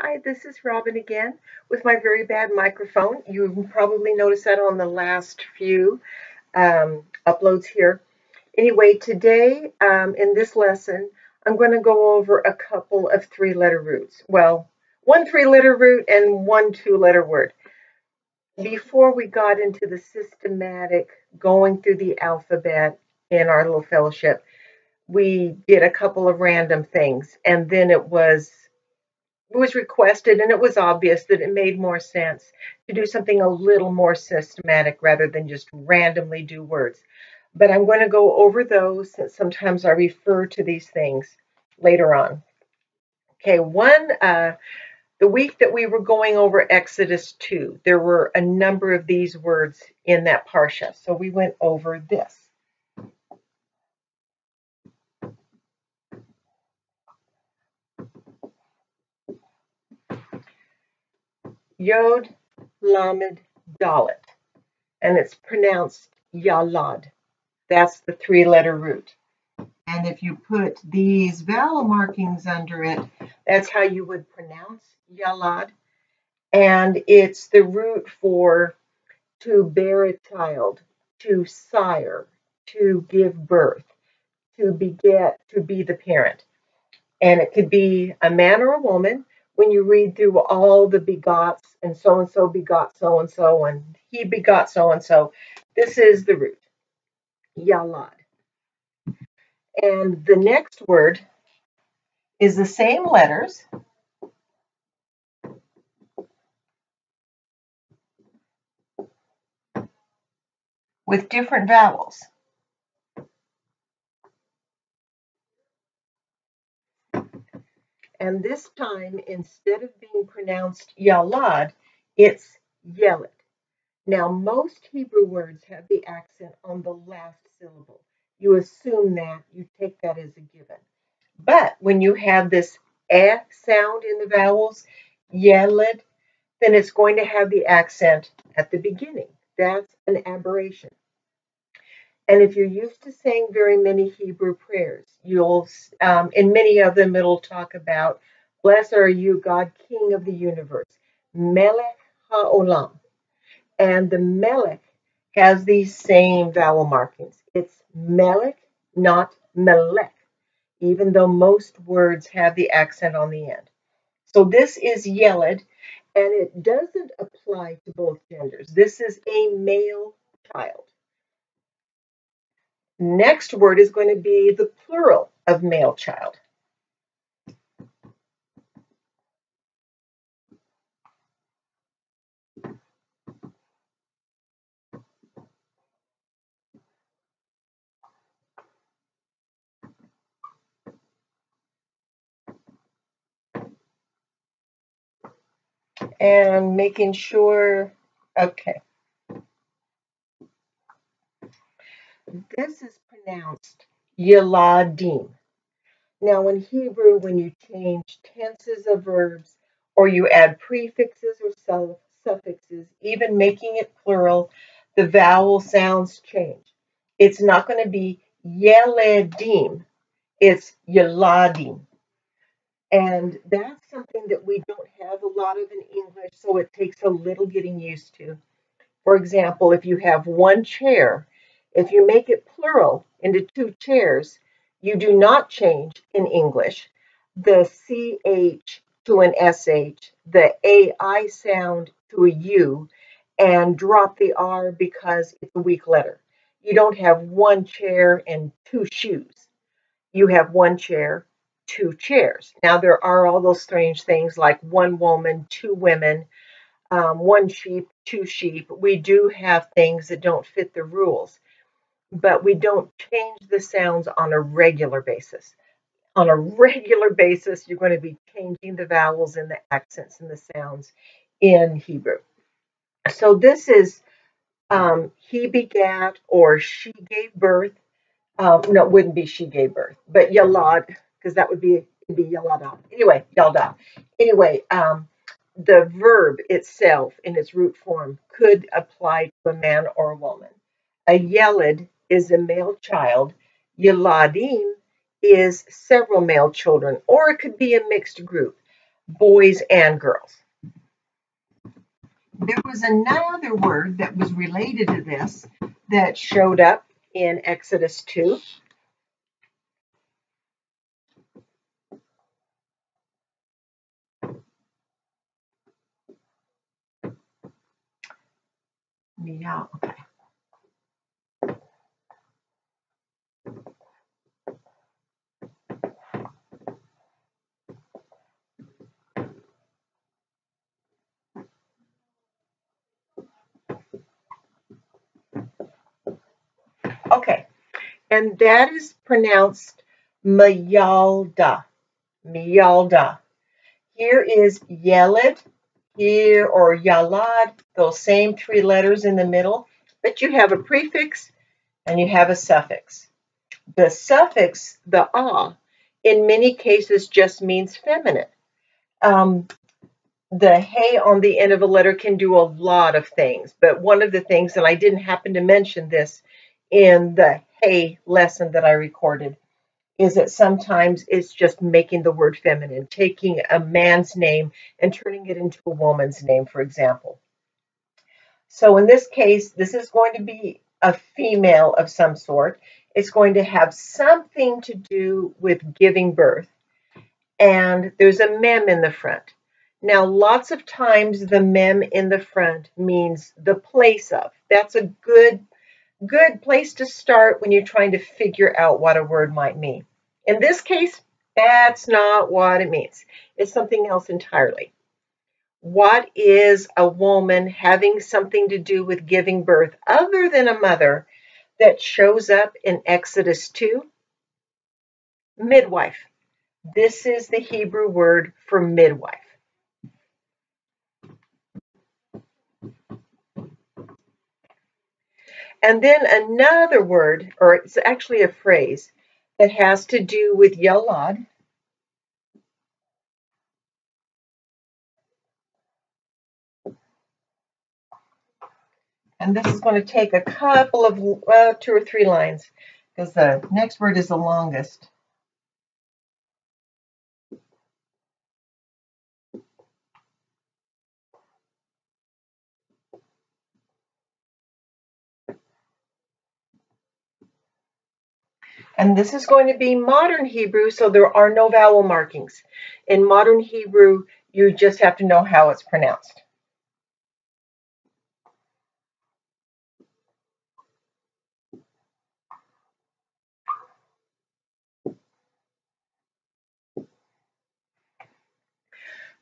Hi, this is Robin again with my very bad microphone. You probably noticed that on the last few um, uploads here. Anyway, today um, in this lesson, I'm going to go over a couple of three-letter roots. Well, one three-letter root and one two-letter word. Before we got into the systematic going through the alphabet in our little fellowship, we did a couple of random things, and then it was was requested and it was obvious that it made more sense to do something a little more systematic rather than just randomly do words. But I'm going to go over those since sometimes I refer to these things later on. Okay, one, uh, the week that we were going over Exodus 2, there were a number of these words in that Parsha. So we went over this. Yod Lamed Dalet, and it's pronounced Yalad. That's the three letter root. And if you put these vowel markings under it, that's how you would pronounce Yalad. And it's the root for to bear a child, to sire, to give birth, to beget, to be the parent. And it could be a man or a woman when you read through all the begots and so and so begot so and so and he begot so and so, this is the root, yalad. And the next word is the same letters. with different vowels. And this time, instead of being pronounced Yalad, it's yeled. Now, most Hebrew words have the accent on the last syllable. You assume that, you take that as a given. But when you have this eh sound in the vowels, yeled, then it's going to have the accent at the beginning. That's an aberration. And if you're used to saying very many Hebrew prayers, you'll, um, in many of them, it'll talk about, Blessed are you, God, King of the universe, Melech HaOlam. And the Melech has these same vowel markings. It's Melech, not Melech, even though most words have the accent on the end. So this is Yeled, and it doesn't apply to both genders. This is a male child. Next word is going to be the plural of male child. And making sure, okay. This is pronounced Yeladim. Now, in Hebrew, when you change tenses of verbs or you add prefixes or suffixes, even making it plural, the vowel sounds change. It's not going to be Yeledim, it's Yeladim. And that's something that we don't have a lot of in English, so it takes a little getting used to. For example, if you have one chair, if you make it plural into two chairs, you do not change in English the CH to an SH, the AI sound to a U, and drop the R because it's a weak letter. You don't have one chair and two shoes. You have one chair, two chairs. Now, there are all those strange things like one woman, two women, um, one sheep, two sheep. We do have things that don't fit the rules but we don't change the sounds on a regular basis. On a regular basis, you're going to be changing the vowels and the accents and the sounds in Hebrew. So this is um, he begat or she gave birth. Um, no, it wouldn't be she gave birth, but yalad, because that would be be yalada. Anyway, yalda. Anyway, um, the verb itself in its root form could apply to a man or a woman. A yeled is a male child. Yeladim is several male children, or it could be a mixed group. boys and girls. There was another word that was related to this that showed up in Exodus 2. Yeah, okay. Okay, and that is pronounced Mayalda. Mayalda. Here is Yeled, here or Yalad, those same three letters in the middle, but you have a prefix and you have a suffix. The suffix, the ah, in many cases just means feminine. Um, the hey on the end of a letter can do a lot of things, but one of the things, and I didn't happen to mention this in the hey lesson that I recorded, is that sometimes it's just making the word feminine, taking a man's name and turning it into a woman's name, for example. So in this case, this is going to be a female of some sort. It's going to have something to do with giving birth. And there's a mem in the front. Now, lots of times the mem in the front means the place of. That's a good, good place to start when you're trying to figure out what a word might mean. In this case, that's not what it means. It's something else entirely. What is a woman having something to do with giving birth other than a mother that shows up in Exodus 2? Midwife. This is the Hebrew word for midwife. And then another word, or it's actually a phrase, that has to do with Yalad. And this is going to take a couple of, well, two or three lines, because the next word is the longest. And this is going to be modern Hebrew, so there are no vowel markings. In modern Hebrew, you just have to know how it's pronounced.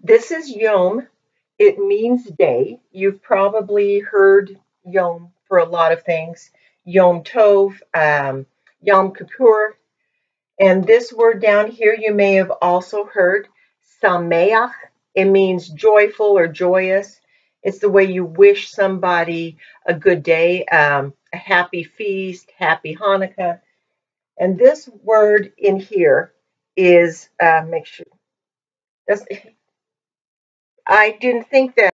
This is Yom. It means day. You've probably heard Yom for a lot of things. Yom Tov, um, Yom Kippur. And this word down here you may have also heard, Sameach. It means joyful or joyous. It's the way you wish somebody a good day, um, a happy feast, happy Hanukkah. And this word in here is, uh, make sure, I didn't think that.